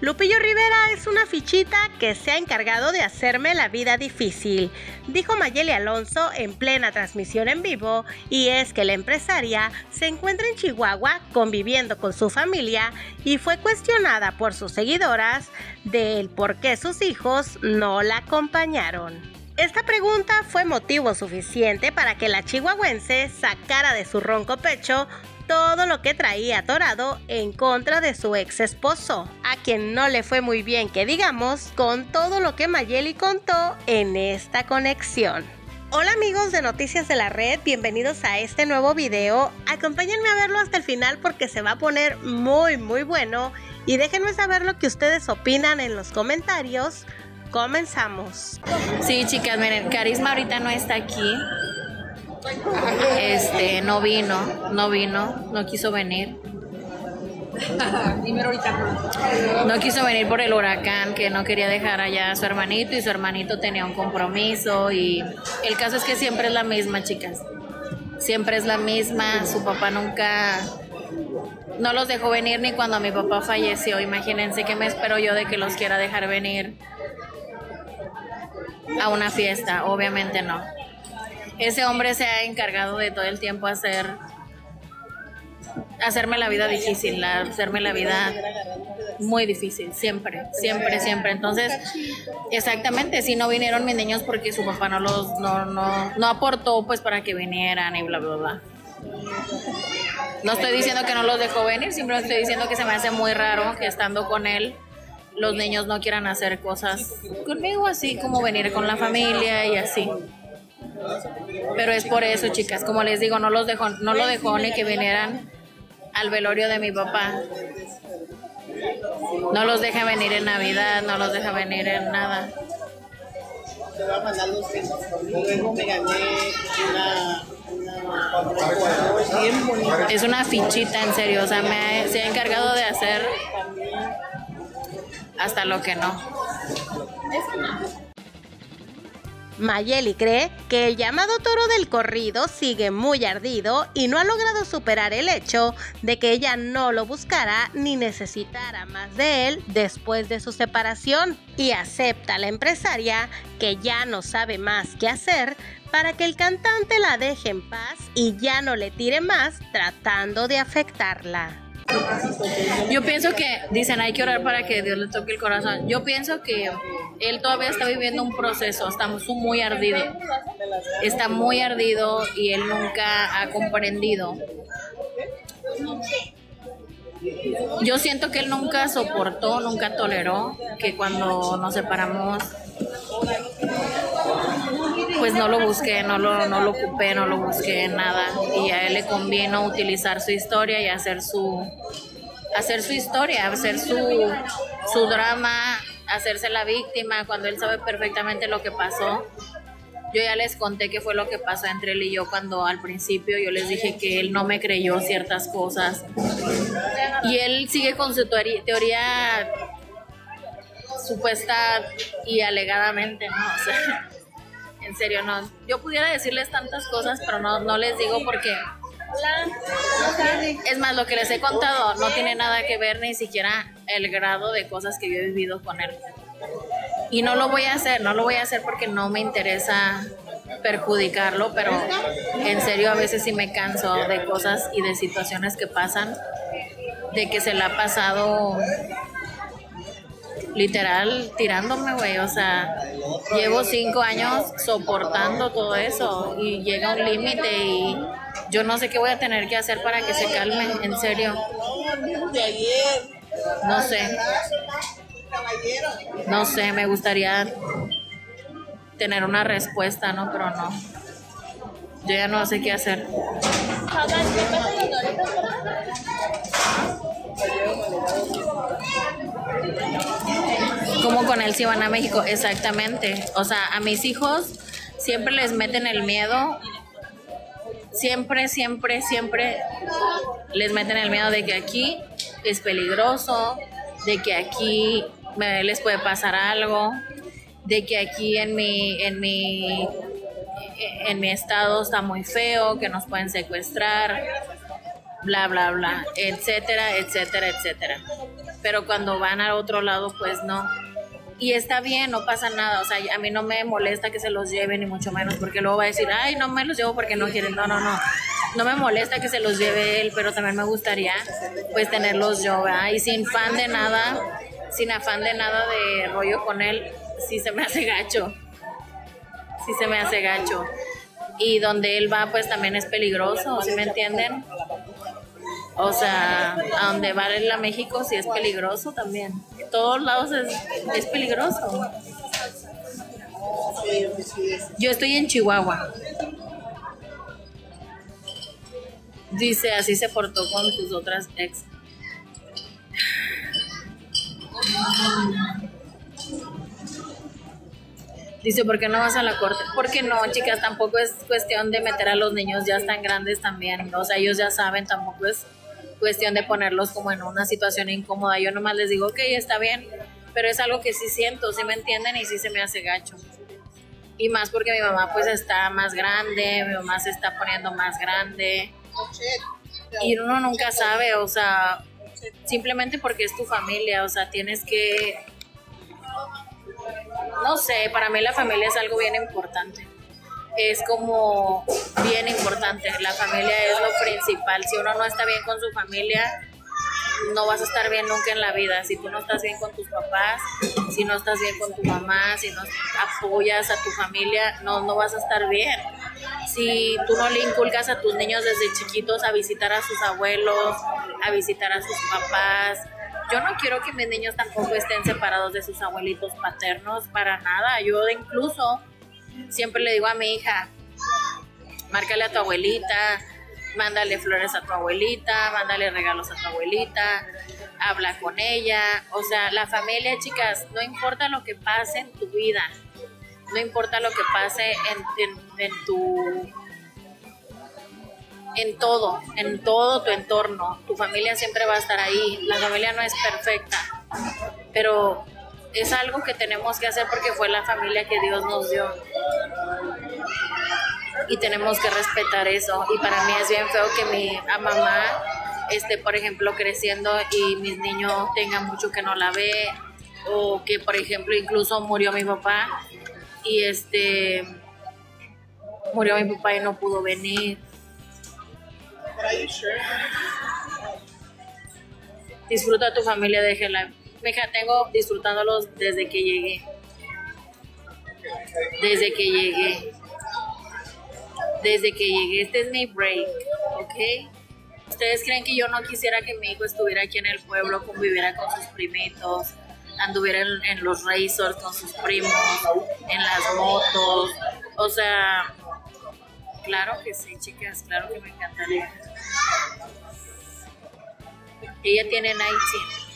Lupillo Rivera es una fichita que se ha encargado de hacerme la vida difícil, dijo Mayeli Alonso en plena transmisión en vivo, y es que la empresaria se encuentra en Chihuahua conviviendo con su familia y fue cuestionada por sus seguidoras del por qué sus hijos no la acompañaron. Esta pregunta fue motivo suficiente para que la chihuahuense sacara de su ronco pecho todo lo que traía atorado en contra de su ex esposo, a quien no le fue muy bien que digamos con todo lo que Mayeli contó en esta conexión. Hola amigos de Noticias de la Red, bienvenidos a este nuevo video. Acompáñenme a verlo hasta el final porque se va a poner muy muy bueno y déjenme saber lo que ustedes opinan en los comentarios. Comenzamos. Sí, chicas, miren, Carisma ahorita no está aquí. Este, no vino, no vino, no quiso venir. No quiso venir por el huracán, que no quería dejar allá a su hermanito y su hermanito tenía un compromiso y el caso es que siempre es la misma, chicas. Siempre es la misma, su papá nunca no los dejó venir ni cuando mi papá falleció. Imagínense que me espero yo de que los quiera dejar venir a una fiesta, obviamente no ese hombre se ha encargado de todo el tiempo hacer hacerme la vida difícil, hacerme la vida muy difícil, siempre, siempre, siempre. Entonces, exactamente, si no vinieron mis niños porque su papá no los, no, no, no aportó pues para que vinieran y bla, bla, bla. No estoy diciendo que no los dejó venir, simplemente estoy diciendo que se me hace muy raro que estando con él los niños no quieran hacer cosas conmigo así como venir con la familia y así. Pero es por eso, chicas, como les digo, no los dejó, no lo dejó ni que vinieran al velorio de mi papá. No los deja venir en Navidad, no los deja venir en nada. Es una fichita, en serio. O sea, me se ha encargado de hacer hasta lo que no. Mayeli cree que el llamado toro del corrido sigue muy ardido y no ha logrado superar el hecho de que ella no lo buscara ni necesitara más de él después de su separación y acepta a la empresaria que ya no sabe más qué hacer para que el cantante la deje en paz y ya no le tire más tratando de afectarla. Yo pienso que dicen hay que orar para que Dios le toque el corazón. Yo pienso que él todavía está viviendo un proceso, está muy ardido. Está muy ardido y él nunca ha comprendido. Yo siento que él nunca soportó, nunca toleró que cuando nos separamos pues no lo busqué, no lo, no lo ocupé, no lo busqué, nada. Y a él le convino utilizar su historia y hacer su, hacer su historia, hacer su, su drama, hacerse la víctima cuando él sabe perfectamente lo que pasó. Yo ya les conté qué fue lo que pasó entre él y yo cuando al principio yo les dije que él no me creyó ciertas cosas. Y él sigue con su teoría supuesta y alegadamente, ¿no? O sea, en serio, no. Yo pudiera decirles tantas cosas, pero no, no les digo porque... Es más, lo que les he contado no tiene nada que ver ni siquiera el grado de cosas que yo he vivido con él. Y no lo voy a hacer, no lo voy a hacer porque no me interesa perjudicarlo, pero en serio a veces sí me canso de cosas y de situaciones que pasan, de que se le ha pasado literal tirándome, güey. O sea, llevo cinco años soportando todo eso y llega un límite y yo no sé qué voy a tener que hacer para que se calme, en serio. No sé. No sé, me gustaría tener una respuesta, ¿no? Pero no. Yo ya no sé qué hacer como con él si van a México, exactamente. O sea, a mis hijos siempre les meten el miedo, siempre, siempre, siempre les meten el miedo de que aquí es peligroso, de que aquí les puede pasar algo, de que aquí en mi, en mi, en mi estado está muy feo, que nos pueden secuestrar, bla, bla, bla, etcétera, etcétera, etcétera. pero cuando van al otro lado, pues no. Y está bien, no pasa nada, o sea, a mí no me molesta que se los lleven, ni mucho menos, porque luego va a decir, ay, no me los llevo porque no quieren, no, no, no, no me molesta que se los lleve él, pero también me gustaría, pues, tenerlos yo, ¿verdad? Y sin fan de nada, sin afán de nada de rollo con él, sí se me hace gacho, sí se me hace gacho. Y donde él va, pues también es peligroso, ¿sí me entienden? O sea, a donde va él a México sí es peligroso también. Todos lados es, es peligroso. Yo estoy en Chihuahua. Dice, así se portó con tus otras ex. Dice, ¿por qué no vas a la corte? Porque no, chicas, tampoco es cuestión de meter a los niños ya están grandes también. O sea, ellos ya saben, tampoco es cuestión de ponerlos como en una situación incómoda. Yo nomás les digo, ok, está bien, pero es algo que sí siento, sí me entienden y sí se me hace gacho. Y más porque mi mamá pues está más grande, mi mamá se está poniendo más grande. Y uno nunca sabe, o sea, simplemente porque es tu familia, o sea, tienes que... No sé, para mí la familia es algo bien importante es como bien importante. La familia es lo principal. Si uno no está bien con su familia, no vas a estar bien nunca en la vida. Si tú no estás bien con tus papás, si no estás bien con tu mamá, si no apoyas a tu familia, no, no vas a estar bien. Si tú no le inculcas a tus niños desde chiquitos a visitar a sus abuelos, a visitar a sus papás, yo no quiero que mis niños tampoco estén separados de sus abuelitos paternos, para nada. Yo incluso siempre le digo a mi hija, márcale a tu abuelita, mándale flores a tu abuelita, mándale regalos a tu abuelita, habla con ella. O sea, la familia, chicas, no importa lo que pase en tu vida, no importa lo que pase en, en tu en todo, en todo tu entorno. Tu familia siempre va a estar ahí. La familia no es perfecta, pero es algo que tenemos que hacer porque fue la familia que Dios nos dio. Y tenemos que respetar eso. Y para mí es bien feo que mi mamá esté, por ejemplo, creciendo y mis niños tengan mucho que no la ve. O que, por ejemplo, incluso murió mi papá y este murió mi papá y no pudo venir. Disfruta tu familia, déjela Mija, tengo disfrutándolos desde que llegué. Desde que llegué. Desde que llegué. Este es mi break, ¿ok? ¿Ustedes creen que yo no quisiera que mi hijo estuviera aquí en el pueblo, conviviera con sus primitos, anduviera en, los racers con sus primos, en las motos? O sea, claro que sí, chicas, claro que me encantaría. Ella tiene 19.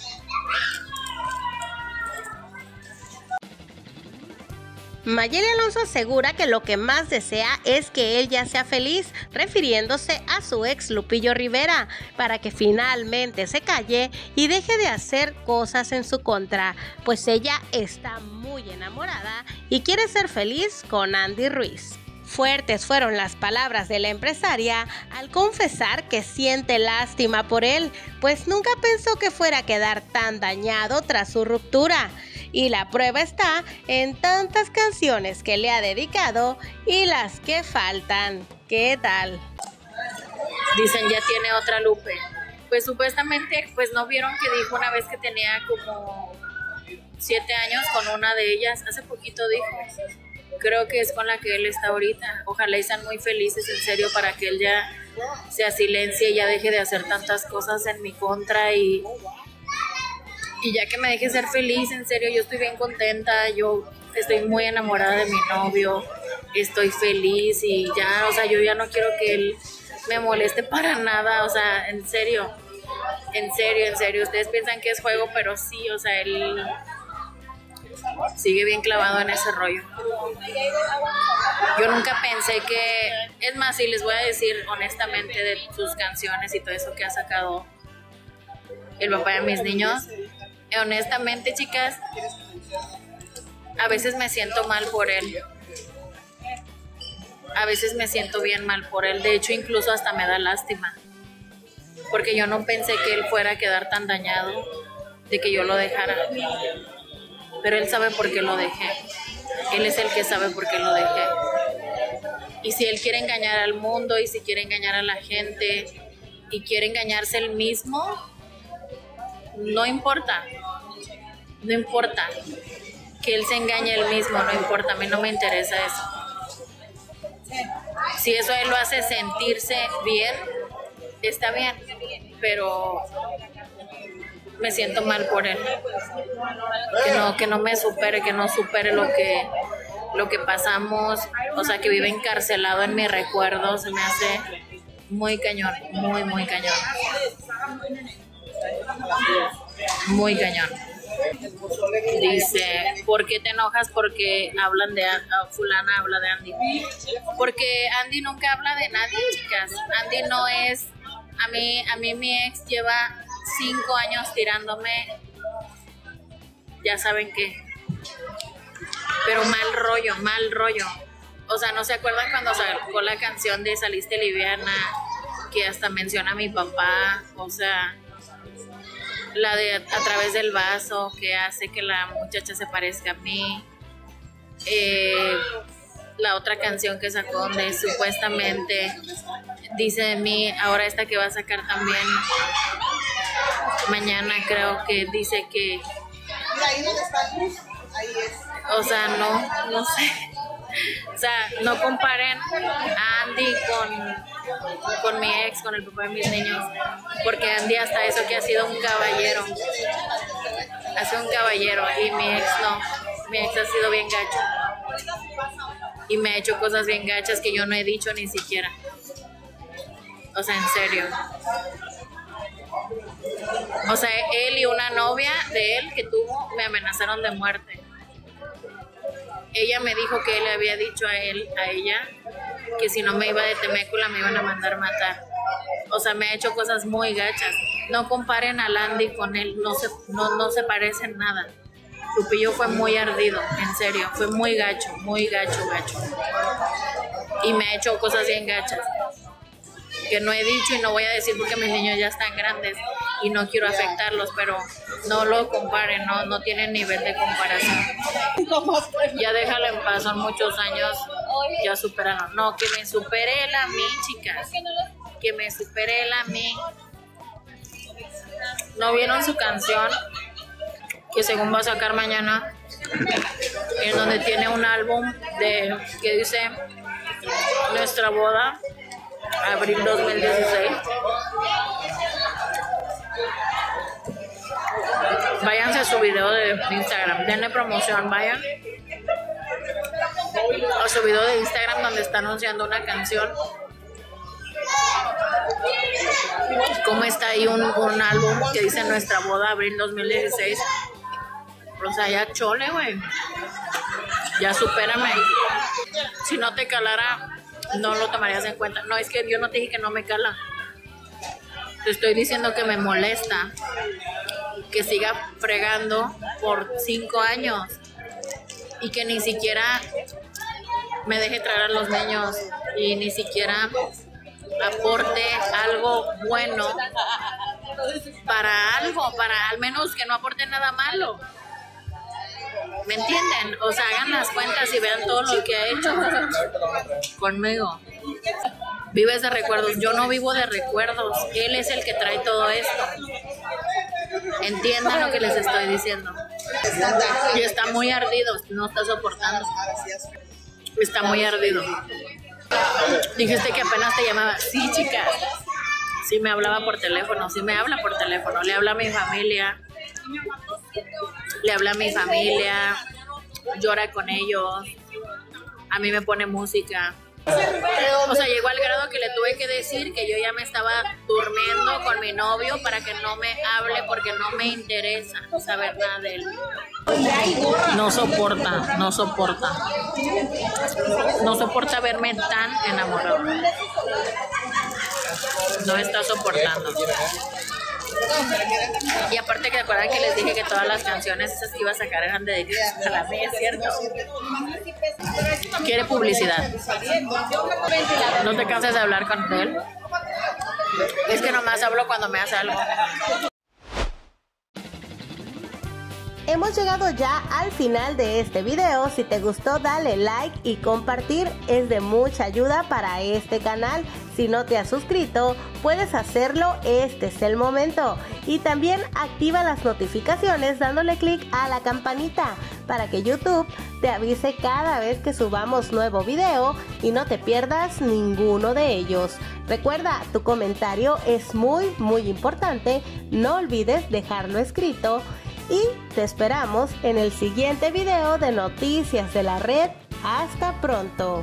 Mayeli Alonso asegura que lo que más desea es que él ya sea feliz, refiriéndose a su ex Lupillo Rivera, para que finalmente se calle y deje de hacer cosas en su contra, pues ella está muy enamorada y quiere ser feliz con Andy Ruiz. Fuertes fueron las palabras de la empresaria al confesar que siente lástima por él, pues nunca pensó que fuera a quedar tan dañado tras su ruptura y la prueba está en tantas canciones que le ha dedicado y las que faltan. ¿Qué tal? Dicen ya tiene otra Lupe. Pues supuestamente, pues no vieron que dijo una vez que tenía como siete años con una de ellas. Hace poquito dijo. Creo que es con la que él está ahorita. Ojalá y sean muy felices, en serio, para que él ya se silencie y ya deje de hacer tantas cosas en mi contra y y ya que me deje ser feliz, en serio, yo estoy bien contenta, yo estoy muy enamorada de mi novio, estoy feliz y ya, o sea, yo ya no quiero que él me moleste para nada, o sea, en serio, en serio, en serio, ustedes piensan que es juego, pero sí, o sea, él sigue bien clavado en ese rollo. Yo nunca pensé que, es más, y les voy a decir honestamente de sus canciones y todo eso que ha sacado el papá de mis niños, honestamente, chicas, a veces me siento mal por él. A veces me siento bien mal por él. De hecho, incluso hasta me da lástima. Porque yo no pensé que él fuera a quedar tan dañado de que yo lo dejara. Pero él sabe por qué lo dejé. Él es el que sabe por qué lo dejé. Y si él quiere engañar al mundo y si quiere engañar a la gente y quiere engañarse él mismo, no importa. No importa. Que él se engañe él mismo, no importa. A mí no me interesa eso. Si eso él lo hace sentirse bien, está bien. Pero me siento mal por él. Que no, que no me supere, que no supere lo que, lo que pasamos, o sea, que vive encarcelado en mi recuerdo, se me hace muy cañón, muy, muy cañón. Muy cañón. Dice, ¿por qué te enojas? Porque hablan de fulana, habla de Andy. Porque Andy nunca habla de nadie, chicas. Andy no es, a mí, a mí mi ex lleva cinco años tirándome, ya saben qué. Pero mal rollo, mal rollo. O sea, ¿no se acuerdan cuando sacó la canción de Saliste Liviana? Que hasta menciona a mi papá. O sea, la de a través del vaso, que hace que la muchacha se parezca a mí. Eh, la otra canción que sacó donde supuestamente dice de mí, ahora esta que va a sacar también mañana creo que dice que... O sea, no, no sé. O sea, no comparen a Andy con, con mi ex, con el papá de mis niños, porque Andy hasta eso que ha sido un caballero. Ha sido un caballero y mi ex no. Mi ex ha sido bien gacho. Y me ha hecho cosas bien gachas que yo no he dicho ni siquiera. O sea, en serio. O sea, él y una novia de él que tuvo me amenazaron de muerte. Ella me dijo que él le había dicho a él, a ella, que si no me iba de Temécula me iban a mandar matar. O sea, me ha hecho cosas muy gachas. No comparen a Landy con él, no se, no, no se parecen nada. Lupillo fue muy ardido, en serio, fue muy gacho, muy gacho, gacho. Y me ha hecho cosas bien gachas que no he dicho y no voy a decir porque mis niños ya están grandes y no quiero afectarlos, pero no lo comparen, no, no tienen nivel de comparación. Ya déjalo en paz, son muchos años, ya superaron. No, que me supere él a mí, chicas. Que me supere él a mí. ¿No vieron su canción? Que según va a sacar mañana, en donde tiene un álbum de que dice nuestra boda abril 2016. Váyanse a su video de Instagram, denle promoción, vayan a su video de Instagram donde está anunciando una canción. Como está ahí un, un álbum que dice Nuestra boda, abril 2016. O sea, ya chole, güey. Ya supérame. Si no te calara no lo tomarías en cuenta. No, es que yo no te dije que no me cala. Te estoy diciendo que me molesta que siga fregando por cinco años y que ni siquiera me deje traer a los niños y ni siquiera aporte algo bueno para algo, para al menos que no aporte nada malo. ¿Me entienden? O sea, hagan las cuentas y vean todo lo que ha hecho conmigo. Vives de recuerdos. Yo no vivo de recuerdos. Él es el que trae todo esto. Entiendan lo que les estoy diciendo. Y está muy ardido. No está soportando. Está muy ardido. Dijiste que apenas te llamaba. Sí, chica. Sí me hablaba por teléfono. Sí me habla por teléfono. Le habla a mi familia le habla a mi familia, llora con ellos, a mí me pone música. O sea, llegó al grado que le tuve que decir que yo ya me estaba durmiendo con mi novio para que no me hable porque no me interesa saber nada de él. No soporta, no soporta. No soporta verme tan enamorado. No está soportando. Y aparte que acuerdan que les dije que todas las canciones esas que iba a sacar eran de a la es ¿cierto? Quiere publicidad. No te cansas de hablar con él. Es que nomás hablo cuando me hace algo. Hemos llegado ya al final de este video. Si te gustó, dale like y compartir. Es de mucha ayuda para este canal. Si no te has suscrito, puedes hacerlo. Este es el momento. Y también activa las notificaciones dándole clic a la campanita para que YouTube te avise cada vez que subamos nuevo video y no te pierdas ninguno de ellos. Recuerda, tu comentario es muy, muy importante. No olvides dejarlo escrito y te esperamos en el siguiente video de Noticias de la Red. Hasta pronto.